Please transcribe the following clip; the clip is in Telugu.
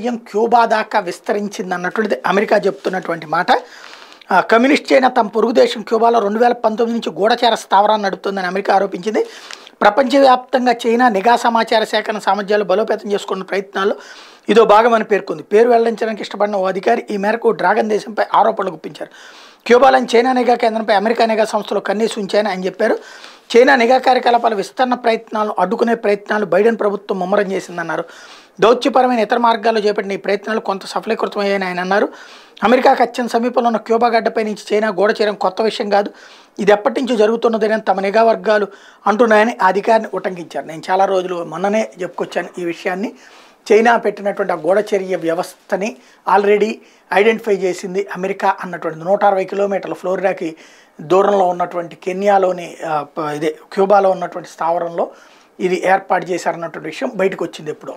బియ్యం క్యూబా దాకా విస్తరించింది అన్నటువంటిది అమెరికా చెప్తున్నటువంటి మాట. కమ్యూనిస్ట్ చైనా తమ పొరుగు దేశం క్యూబాలో రెండు వేల పంతొమ్మిది నుంచి గూఢచార స్థావరాన్ని నడుపుతుందని అమెరికా ఆరోపించింది. ప్రపంచవ్యాప్తంగా చైనా నిఘా సమాచార సేకరణ సామర్థ్యాలు బలోపేతం చేసుకున్న ప్రయత్నాల్లో ఇదో భాగమని పేర్కొంది. పేరు వెల్లడించడానికి ఇష్టపడిన ఓ అధికారి ఈ మేరకు డ్రాగన్ దేశంపై ఆరోపణలు గుప్పించారు. క్యూబాలోని చైనా నిఘా కేంద్రంపై అమెరికా నిఘా సంస్థలు కన్నీసు ఉంచాయని ఆయన చెప్పారు. చైనా నిఘా కార్యకలాపాల విస్తరణ ప్రయత్నాలను అడ్డుకునే ప్రయత్నాలు బైడెన్ ప్రభుత్వం ముమ్మరం చేసిందన్నారు. దౌత్యపరమైన ఇతర మార్గాల్లో చేపట్టిన ఈ ప్రయత్నాలు కొంత సఫలీకృతమయ్యాయని ఆయన అన్నారు. అమెరికాకు అత్యంత సమీపంలో ఉన్న క్యూబా గడ్డపై నుంచి చైనా గోడ చేయడం కొత్త విషయం కాదు. ఇది ఎప్పటి నుంచో జరుగుతున్నదని తమ నిఘా వర్గాలు అంటున్నాయని అధికారిని ఉటంకించారు. నేను చాలా రోజులు మొన్ననే చెప్పుకొచ్చాను ఈ విషయాన్ని. చైనా పెట్టినటువంటి ఆ గోడచర్య వ్యవస్థని ఆల్రెడీ ఐడెంటిఫై చేసింది అమెరికా అన్నటువంటి నూట అరవై కిలోమీటర్ల ఫ్లోరిడాకి దూరంలో ఉన్నటువంటి కెన్యాలోని ఇదే క్యూబాలో ఉన్నటువంటి స్థావరంలో ఇది ఏర్పాటు చేశారన్నటువంటి విషయం బయటకు వచ్చింది ఎప్పుడో.